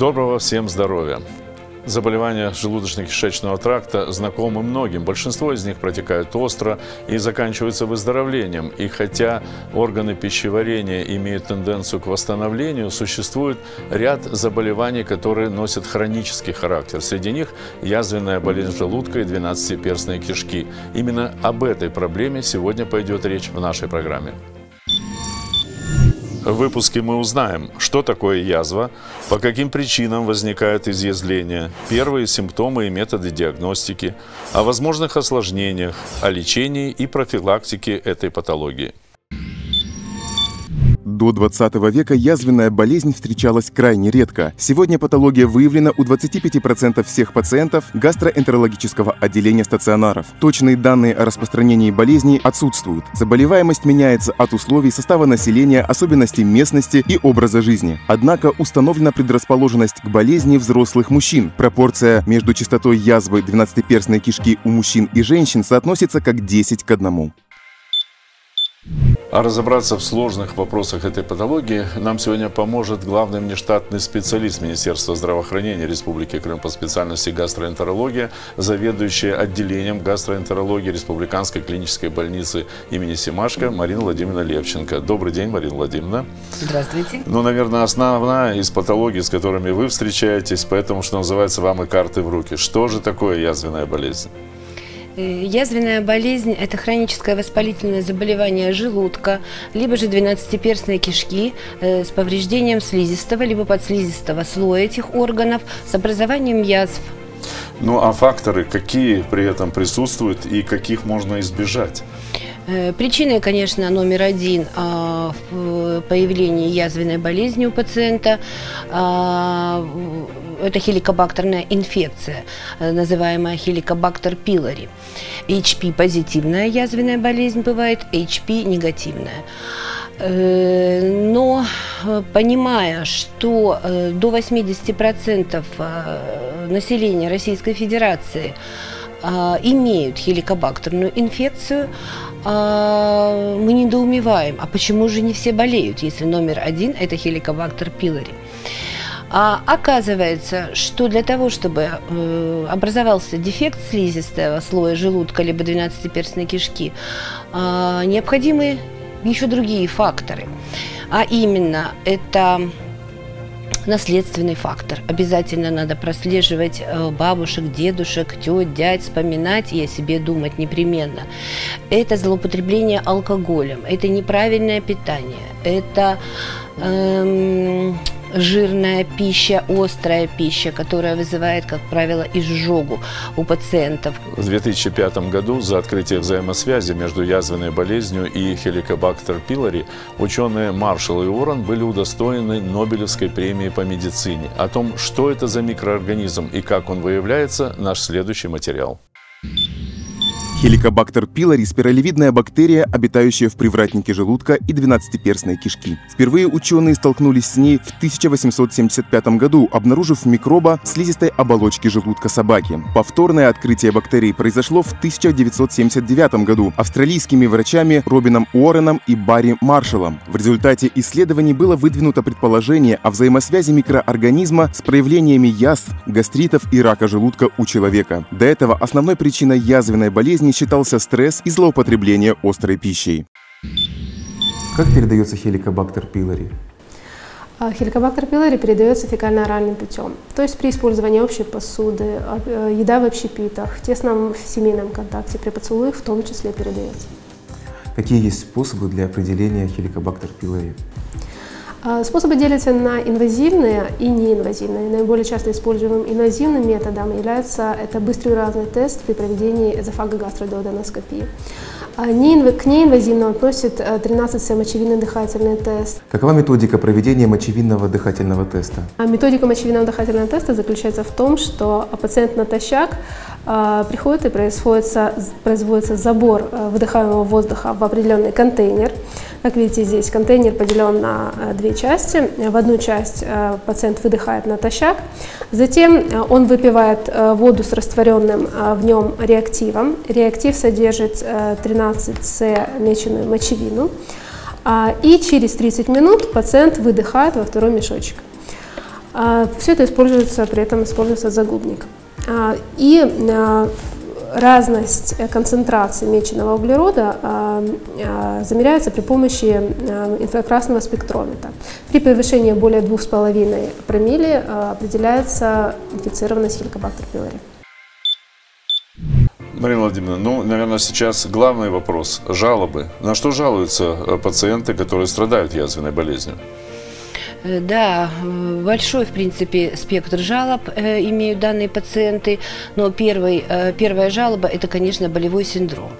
Доброго всем здоровья! Заболевания желудочно-кишечного тракта знакомы многим. Большинство из них протекают остро и заканчиваются выздоровлением. И хотя органы пищеварения имеют тенденцию к восстановлению, существует ряд заболеваний, которые носят хронический характер. Среди них язвенная болезнь желудка и двенадцатиперстные кишки. Именно об этой проблеме сегодня пойдет речь в нашей программе. В выпуске мы узнаем, что такое язва, по каким причинам возникают изъязвления, первые симптомы и методы диагностики, о возможных осложнениях, о лечении и профилактике этой патологии. До 20 века язвенная болезнь встречалась крайне редко. Сегодня патология выявлена у 25% всех пациентов гастроэнтерологического отделения стационаров. Точные данные о распространении болезни отсутствуют. Заболеваемость меняется от условий состава населения, особенностей местности и образа жизни. Однако установлена предрасположенность к болезни взрослых мужчин. Пропорция между частотой язвы 12-перстной кишки у мужчин и женщин соотносится как 10 к 1. А разобраться в сложных вопросах этой патологии нам сегодня поможет главный внештатный специалист Министерства здравоохранения Республики Крым по специальности гастроэнтерология, заведующая отделением гастроэнтерологии Республиканской клинической больницы имени Симашко Марина Владимировна Левченко. Добрый день, Марина Владимировна. Здравствуйте. Ну, наверное, основная из патологий, с которыми вы встречаетесь, поэтому, что называется, вам и карты в руки. Что же такое язвенная болезнь? Э, язвенная болезнь – это хроническое воспалительное заболевание желудка, либо же двенадцатиперстной кишки э, с повреждением слизистого, либо подслизистого слоя этих органов с образованием язв. Ну а факторы какие при этом присутствуют и каких можно избежать? Э, причиной, конечно, номер один а, в появлении язвенной болезни у пациента а, это хеликобактерная инфекция, э, называемая хеликобактер пилори. HP позитивная язвенная болезнь бывает, HP негативная. Э, но понимая, что до 80% населения Российской Федерации имеют хеликобактерную инфекцию, мы недоумеваем, а почему же не все болеют, если номер один – это хеликобактер пилори. А оказывается, что для того, чтобы э, образовался дефект слизистого слоя желудка либо двенадцатиперстной кишки, э, необходимы еще другие факторы. А именно, это наследственный фактор. Обязательно надо прослеживать э, бабушек, дедушек, тет, дядь, вспоминать и о себе думать непременно. Это злоупотребление алкоголем, это неправильное питание, это эм, жирная пища, острая пища, которая вызывает, как правило, изжогу у пациентов. В 2005 году за открытие взаимосвязи между язвенной болезнью и хеликобактер пилори ученые Маршалл и Уоррен были удостоены Нобелевской премии по медицине. О том, что это за микроорганизм и как он выявляется, наш следующий материал. Хеликобактер пилори – спиралевидная бактерия, обитающая в привратнике желудка и двенадцатиперстной кишки. Впервые ученые столкнулись с ней в 1875 году, обнаружив микроба слизистой оболочки желудка собаки. Повторное открытие бактерий произошло в 1979 году австралийскими врачами Робином Уорреном и Барри Маршалом. В результате исследований было выдвинуто предположение о взаимосвязи микроорганизма с проявлениями язв, гастритов и рака желудка у человека. До этого основной причиной язвенной болезни не считался стресс и злоупотребление острой пищей. Как передается хеликобактер пилори? А, хеликобактер пилори передается фекально-оральным путем, то есть при использовании общей посуды, э, еда в общепитах, в тесном семейном контакте, при поцелуях в том числе передается. Какие есть способы для определения хеликобактер пилори? А, способы делятся на инвазивные и неинвазивные. Наиболее часто используемым инвазивным методом является это быстрый уразный тест при проведении эзофагогастродуоденоскопии. А, к неинвазивному относят 13 мочевинный дыхательный тест. Какова методика проведения мочевинного дыхательного теста? А, методика мочевинного дыхательного теста заключается в том, что пациент натощак приходит и производится, производится забор выдыхаемого воздуха в определенный контейнер. Как видите, здесь контейнер поделен на э, две части. В одну часть э, пациент выдыхает натощак, затем э, он выпивает воду с растворенным в нем реактивом. Реактив содержит 13С меченую мочевину. А, и через 30 минут пациент выдыхает во второй мешочек. Все это используется, при этом используется загубник. И разность концентрации меченого углерода замеряется при помощи инфракрасного спектрометра. При превышении более 2,5 промилле определяется инфицированность хеликобактер пилори. Марина Владимировна, ну, наверное, сейчас главный вопрос – жалобы. На что жалуются э, пациенты, которые страдают язвенной болезнью? Э, да, большой, в принципе, спектр жалоб э, имеют данные пациенты, но первый, э, первая жалоба – это, конечно, болевой синдром.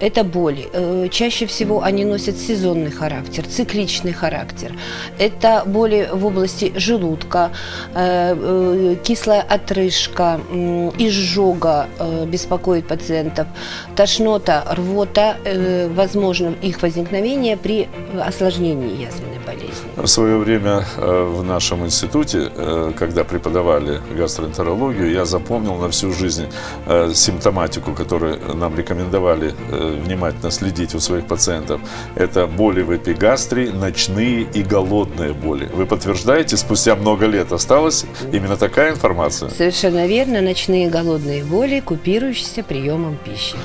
Это боли. Э, чаще всего они носят сезонный характер, цикличный характер. Это боли в области желудка, э, э, кислая отрыжка, э, изжога э, беспокоит пациентов, тошнота, рвота, э, возможно их возникновение при осложнении язвенной болезни. В свое время Э, в нашем институте, э, когда преподавали гастроэнтерологию, я запомнил на всю жизнь э, симптоматику, которую нам рекомендовали внимательно следить у своих пациентов. Это боли в эпигастрии, ночные и голодные боли. Вы подтверждаете, спустя много лет осталась именно такая информация? Совершенно верно. Ночные голодные боли, купирующиеся приемом пищи.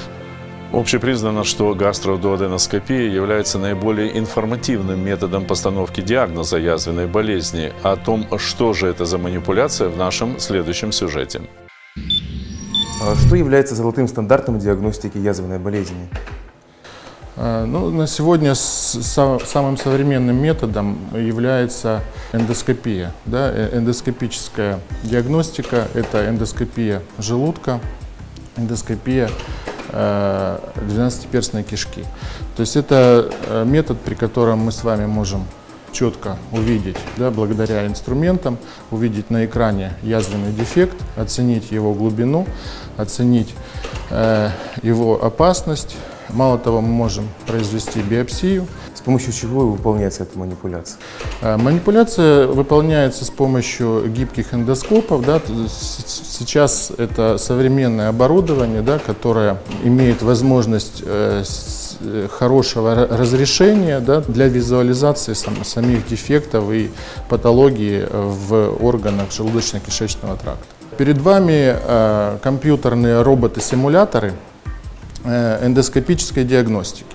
Общепризнано, что гастродуоденоскопия является наиболее информативным методом постановки диагноза язвенной болезни. О том, что же это за манипуляция, в нашем следующем сюжете. А что является золотым стандартом диагностики язвенной болезни? А, ну, на сегодня самым современным методом является эндоскопия. Да? Э, эндоскопическая диагностика – это эндоскопия желудка, эндоскопия 12-перстной э, кишки. То есть это э, метод, при котором мы с вами можем четко увидеть, да, благодаря инструментам, увидеть на экране язвенный дефект, оценить его глубину, оценить э, его опасность. Мало того, мы можем произвести биопсию. Помощью чего выполняется эта манипуляция? Э, манипуляция выполняется с помощью гибких эндоскопов. Да, сейчас это современное оборудование, да, которое имеет возможность э, э, хорошего разрешения да, для визуализации сам, самих дефектов и патологии в органах желудочно-кишечного тракта. Перед вами э, компьютерные роботы-симуляторы эндоскопической диагностики.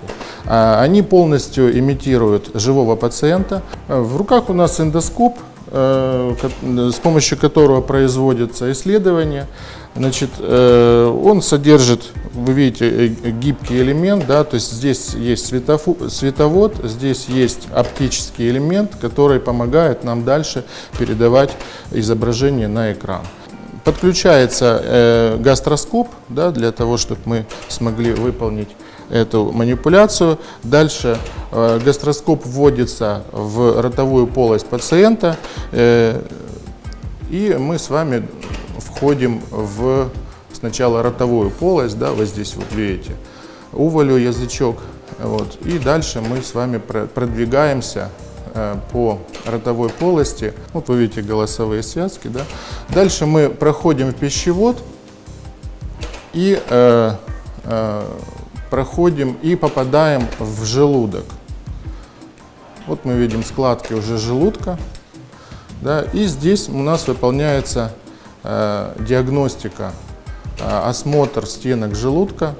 Э, они полностью имитируют живого пациента. В руках у нас эндоскоп, Э, с помощью которого производятся исследования. Значит, э, он содержит, вы видите, э, гибкий элемент, да, то есть здесь есть световод, здесь есть оптический элемент, который помогает нам дальше передавать изображение на экран. Подключается э, гастроскоп да, для того, чтобы мы смогли выполнить эту манипуляцию. Дальше э, гастроскоп вводится в ротовую полость пациента, э, и мы с вами входим в сначала ротовую полость, да, вот здесь вот видите, уволю язычок, вот, и дальше мы с вами продвигаемся по ротовой полости. Вот вы видите голосовые связки. Да? Дальше мы проходим пищевод и э, э, проходим и попадаем в желудок. Вот мы видим складки уже желудка. Да, и здесь у нас выполняется э, диагностика, э, осмотр стенок желудка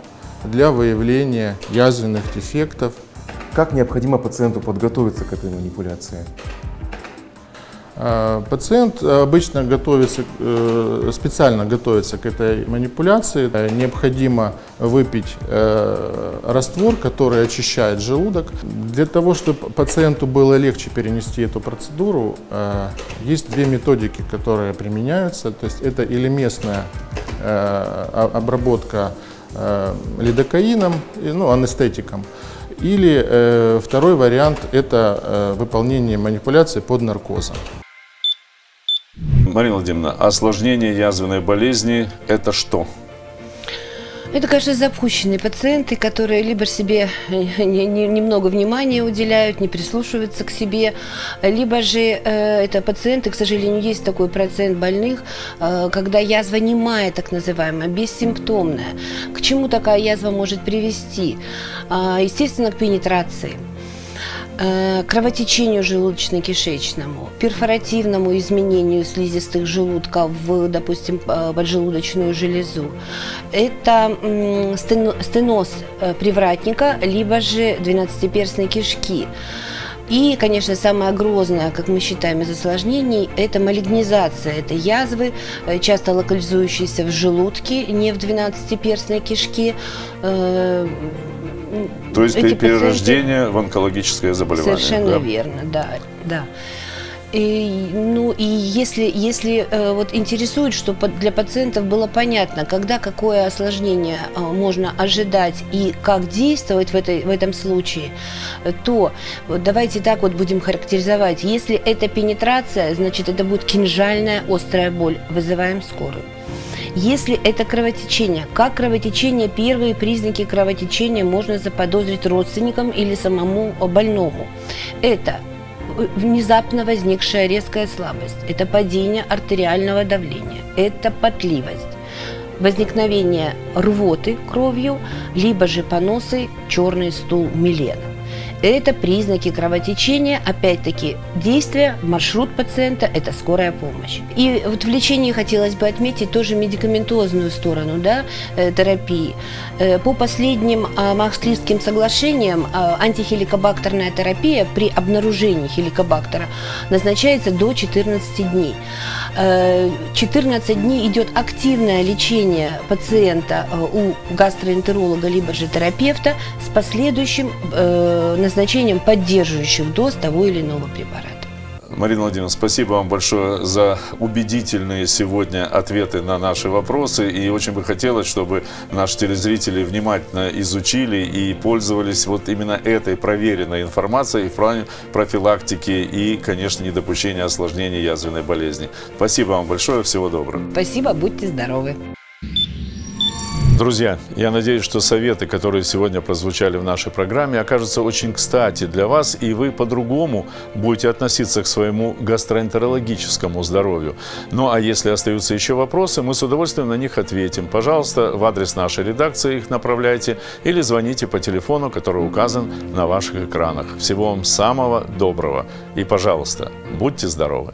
для выявления язвенных дефектов. Как необходимо пациенту подготовиться к этой манипуляции? А, пациент обычно готовится, э, специально готовится к этой манипуляции. Необходимо выпить э, раствор, который очищает желудок. Для того, чтобы пациенту было легче перенести эту процедуру, э, есть две методики, которые применяются. То есть это или местная обработка лидокаином, ну, анестетиком, или второй вариант – это выполнение манипуляции под наркозом. Марина Владимировна, осложнение язвенной болезни – это что? Это, конечно, запущенные пациенты, которые либо себе немного внимания уделяют, не прислушиваются к себе, либо же э, это пациенты, к сожалению, есть такой процент больных, э, когда язва немая, так называемая, бессимптомная. К чему такая язва может привести? Э, естественно, к пенетрации. Э, кровотечению желудочно-кишечному, перфоративному изменению слизистых желудка в, допустим, э, поджелудочную железу. Это стеноз э, привратника, либо же двенадцатиперстной кишки. И, конечно, самое грозное, как мы считаем, из осложнений, это малигнизация. Это язвы, часто локализующиеся в желудке, не в двенадцатиперстной кишке, то есть эти перерождение пациенты... в онкологическое заболевание. Совершенно да? верно, да, да. И, ну и если, если э, вот интересует, что для пациентов было понятно, когда какое осложнение э, можно ожидать и как действовать в, этой, в этом случае, то вот давайте так вот будем характеризовать. Если это пенетрация, значит это будет кинжальная острая боль. Вызываем скорую. Если это кровотечение, как кровотечение, первые признаки кровотечения можно заподозрить родственникам или самому больному. Это внезапно возникшая резкая слабость, это падение артериального давления, это потливость, возникновение рвоты кровью, либо же поносы, черный стул Милена. Это признаки кровотечения, опять-таки, действия, маршрут пациента – это скорая помощь. И вот в лечении хотелось бы отметить тоже медикаментозную сторону да, э, терапии. Э, по последним э, Махстрийским соглашениям антихеликобактерная терапия при обнаружении хеликобактера назначается до 14 дней. 14 дней идет активное лечение пациента у гастроэнтеролога либо же терапевта с последующим назначением поддерживающих доз того или иного препарата. Марина Владимировна, спасибо вам большое за убедительные сегодня ответы на наши вопросы. И очень бы хотелось, чтобы наши телезрители внимательно изучили и пользовались вот именно этой проверенной информацией в плане профилактики и, конечно, недопущения осложнений язвенной болезни. Спасибо вам большое, всего доброго. Спасибо, будьте здоровы. Друзья, я надеюсь, что советы, которые сегодня прозвучали в нашей программе, окажутся очень кстати для вас, и вы по-другому будете относиться к своему гастроэнтерологическому здоровью. Ну а если остаются еще вопросы, мы с удовольствием на них ответим. Пожалуйста, в адрес нашей редакции их направляйте или звоните по телефону, который указан на ваших экранах. Всего вам самого доброго. И, пожалуйста, будьте здоровы!